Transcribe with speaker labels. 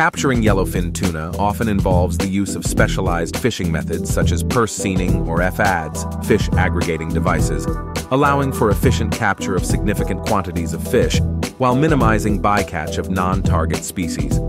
Speaker 1: Capturing yellowfin tuna often involves the use of specialized fishing methods such as purse seining or FADS, fish aggregating devices, allowing for efficient capture of significant quantities of fish while minimizing bycatch of non-target species.